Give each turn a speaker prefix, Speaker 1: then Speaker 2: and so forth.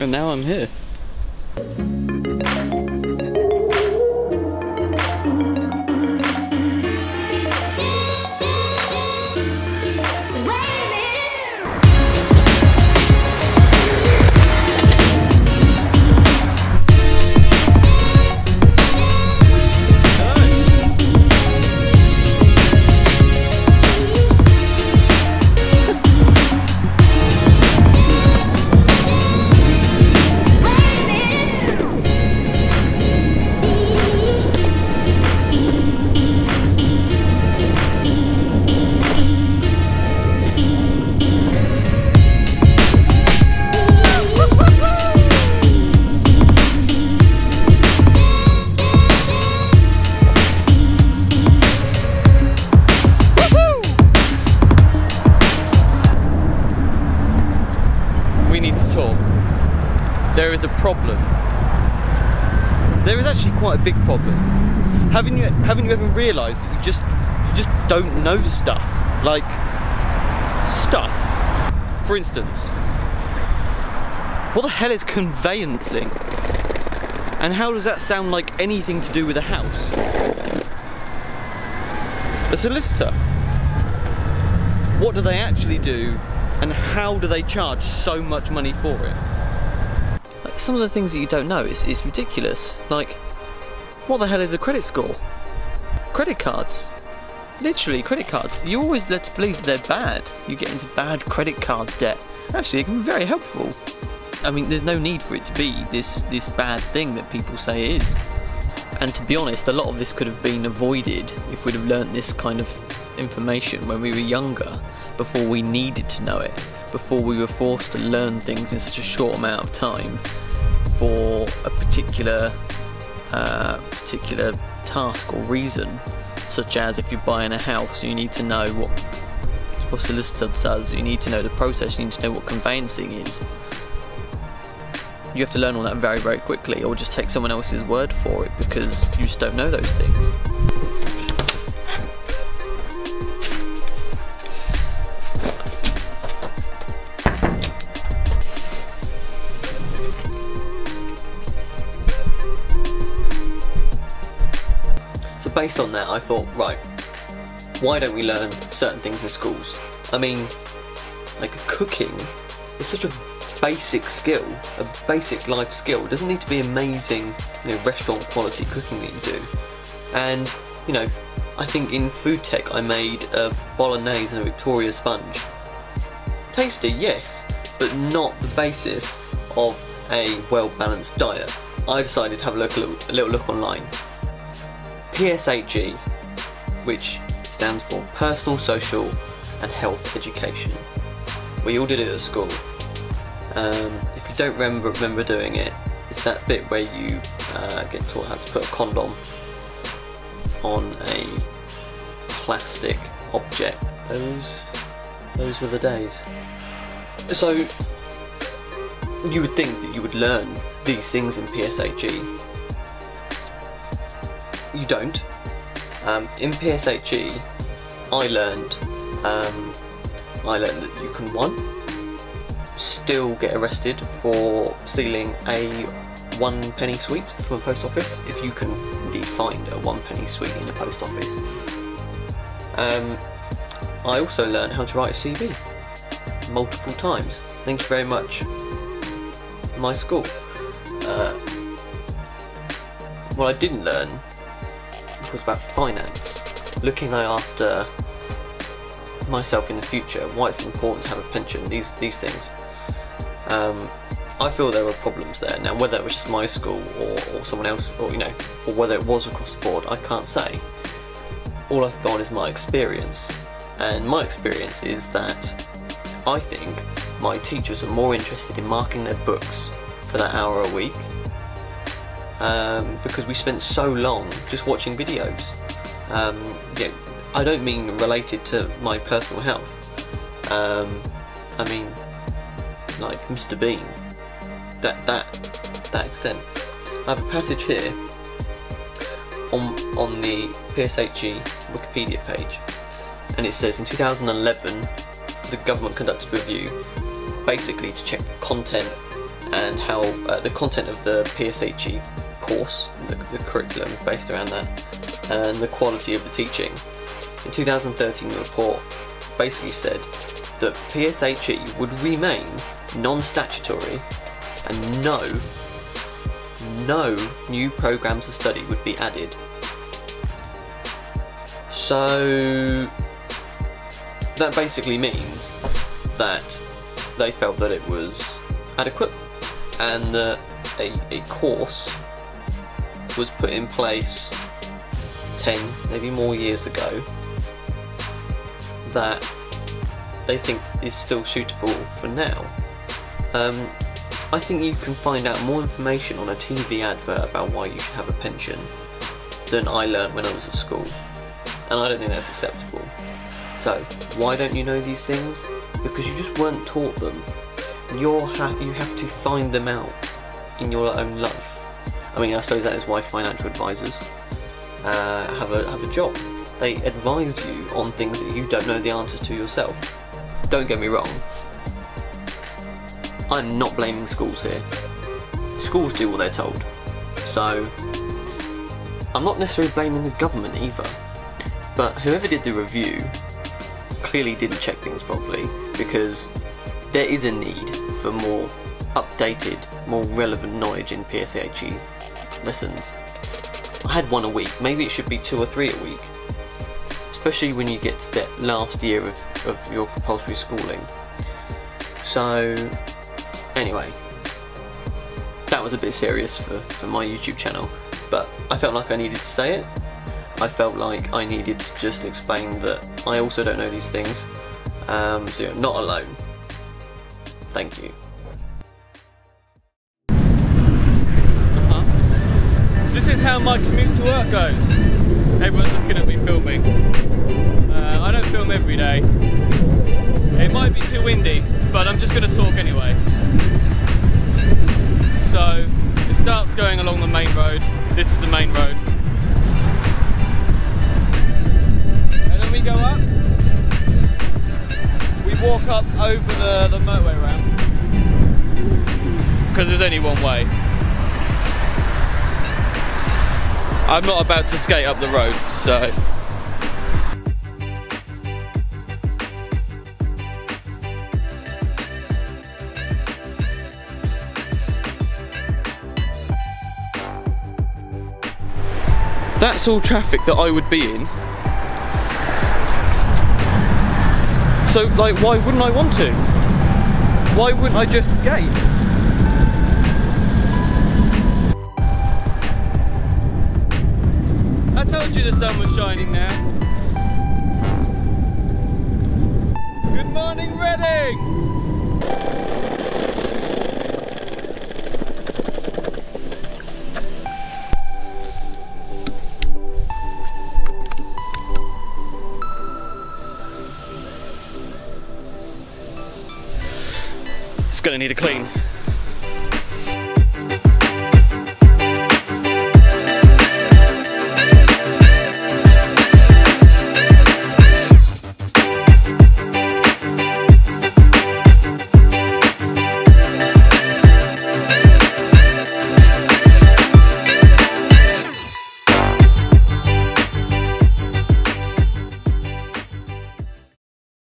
Speaker 1: And now I'm here. Problem. There is actually quite a big problem. Haven't you haven't you ever realised that you just you just don't know stuff? Like stuff. For instance, what the hell is conveyancing? And how does that sound like anything to do with a house? A solicitor. What do they actually do and how do they charge so much money for it? Some of the things that you don't know is, is ridiculous. Like, what the hell is a credit score? Credit cards. Literally, credit cards. You always let to believe they're bad. You get into bad credit card debt. Actually, it can be very helpful. I mean, there's no need for it to be this this bad thing that people say it is. And to be honest, a lot of this could have been avoided if we'd have learnt this kind of information when we were younger, before we needed to know it, before we were forced to learn things in such a short amount of time for a particular uh, particular task or reason, such as if you're buying a house, you need to know what what solicitor does, you need to know the process, you need to know what conveyancing is. You have to learn all that very, very quickly, or just take someone else's word for it because you just don't know those things. So based on that, I thought, right, why don't we learn certain things in schools? I mean, like cooking is such a basic skill, a basic life skill. It doesn't need to be amazing, you know, restaurant quality cooking that you do. And, you know, I think in food tech I made a bolognese and a Victoria sponge. Tasty, yes, but not the basis of a well-balanced diet. I decided to have a look, a little, a little look online. PSHE, which stands for Personal, Social and Health Education. We all did it at school. Um, if you don't remember remember doing it, it's that bit where you uh, get taught how to put a condom on a plastic object. Those, those were the days. So you would think that you would learn these things in PSHE. You don't. Um, in PSHE, I learned um, I learned that you can one still get arrested for stealing a one penny sweet from a post office if you can indeed find a one penny sweet in a post office. Um, I also learned how to write a CV multiple times. Thank you very much, my school. Uh, what I didn't learn was about finance, looking after myself in the future, why it's important to have a pension, these these things. Um, I feel there were problems there. Now, whether it was just my school or, or someone else, or you know, or whether it was across the board, I can't say. All I can go on is my experience, and my experience is that I think my teachers are more interested in marking their books for that hour a week um, because we spent so long just watching videos. Um, yeah, I don't mean related to my personal health. Um, I mean, like Mr. Bean. That that that extent. I have a passage here on on the PSHE Wikipedia page, and it says in 2011 the government conducted a review, basically to check the content and how uh, the content of the PSHE course, the, the curriculum based around that, and the quality of the teaching. In 2013, the report basically said that PSHE would remain non-statutory and no, no new programs of study would be added. So that basically means that they felt that it was adequate and that a, a course was put in place 10, maybe more years ago that they think is still suitable for now. Um, I think you can find out more information on a TV advert about why you should have a pension than I learned when I was at school, and I don't think that's acceptable. So, why don't you know these things? Because you just weren't taught them. You're ha- you have to find them out in your own life. I mean, I suppose that is why financial advisors uh, have a have a job. They advise you on things that you don't know the answers to yourself. Don't get me wrong. I'm not blaming schools here. Schools do what they're told. So, I'm not necessarily blaming the government either. But whoever did the review clearly didn't check things properly because there is a need for more updated, more relevant knowledge in PSHE lessons. I had one a week, maybe it should be two or three a week, especially when you get to that last year of, of your compulsory schooling. So, anyway, that was a bit serious for, for my YouTube channel, but I felt like I needed to say it. I felt like I needed to just explain that I also don't know these things, um, so you're not alone. Thank you.
Speaker 2: This is how my commute to work goes. Everyone's looking at me filming. Uh, I don't film every day. It might be too windy, but I'm just going to talk anyway. So, it starts going along the main road. This is the main road. And then we go up. We walk up over the, the motorway ramp. Because there's only one way. I'm not about to skate up the road, so. That's all traffic that I would be in. So, like, why wouldn't I want to? Why wouldn't I just skate? Told you the sun was shining now. Good morning, Reading! It's gonna need a clean.